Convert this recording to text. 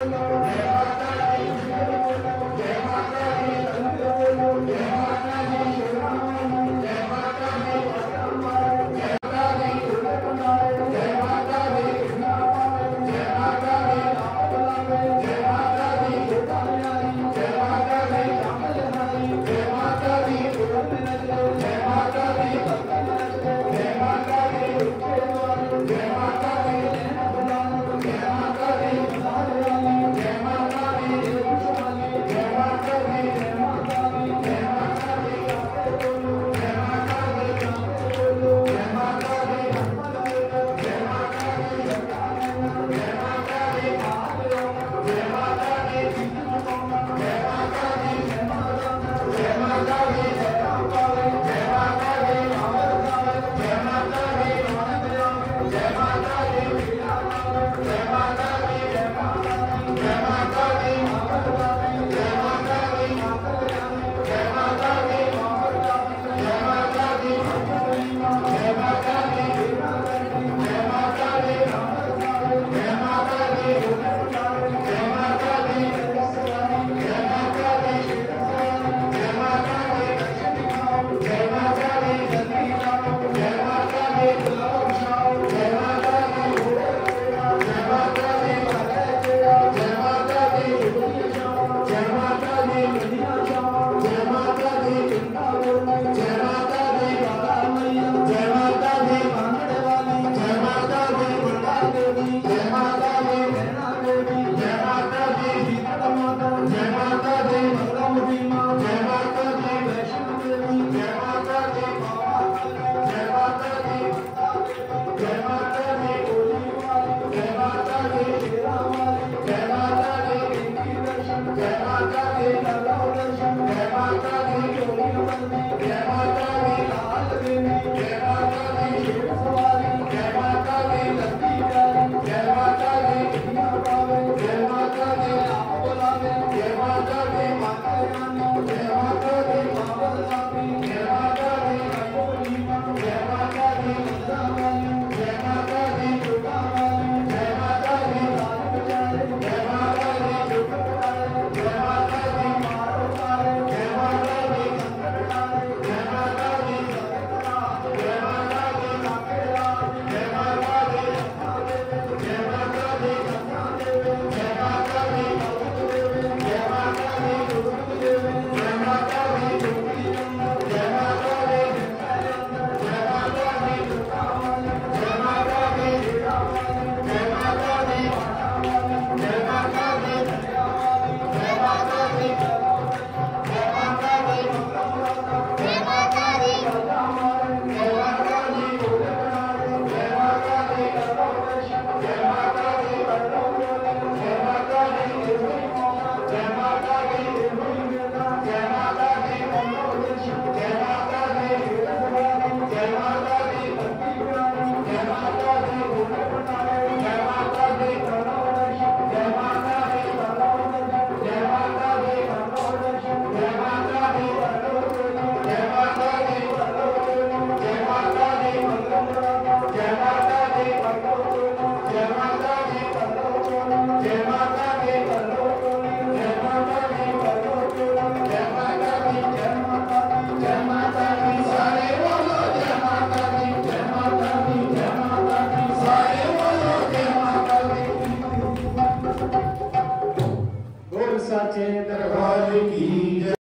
Música Gracias. सच्चे दरबार की